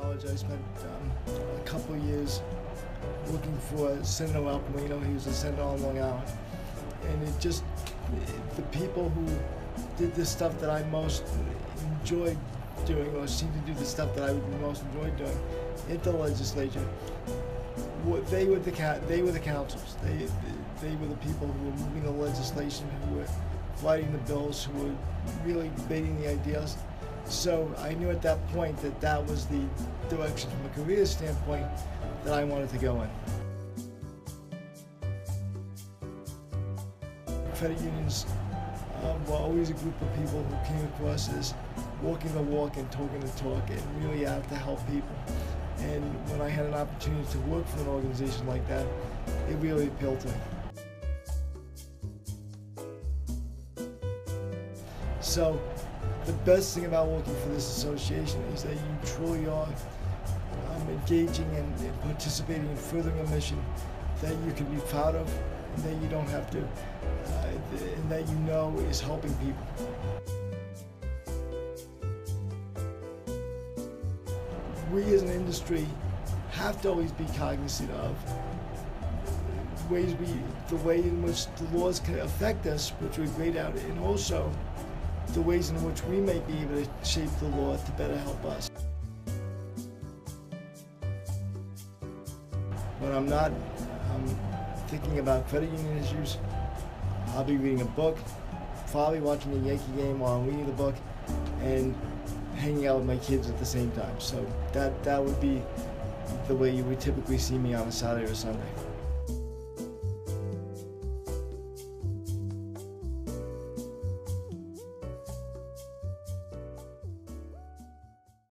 college, I spent um, a couple years looking for Senator Al Polino. He was a senator on Long Island. And it just, the people who did the stuff that I most enjoyed doing, or seemed to do the stuff that I would most enjoy doing in the legislature, they were the they were the counsels. They they were the people who were moving the legislation, who were writing the bills, who were really debating the ideas. So I knew at that point that that was the direction from a career standpoint that I wanted to go in. Credit unions um, were always a group of people who came across as walking the walk and talking the talk and really out to help people. And when I had an opportunity to work for an organization like that, it really appealed to me. So the best thing about working for this association is that you truly are um, engaging and, and, participating in furthering a mission that you can be proud of and that you don't have to, uh, and that you know is helping people. We as an industry have to always be cognizant of ways we, the way in which the laws can affect us, which we're great at, and also the ways in which we may be able to shape the law to better help us. When I'm not um, thinking about credit union issues, I'll be reading a book, probably watching a Yankee game while I'm reading the book, and hanging out with my kids at the same time. So that, that would be the way you would typically see me on a Saturday or Sunday.